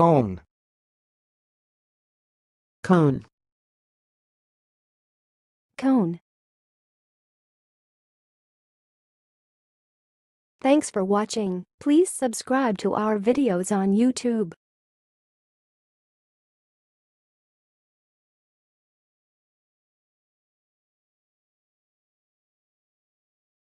cone cone, cone. Thanks for watching. Please subscribe to our videos on YouTube.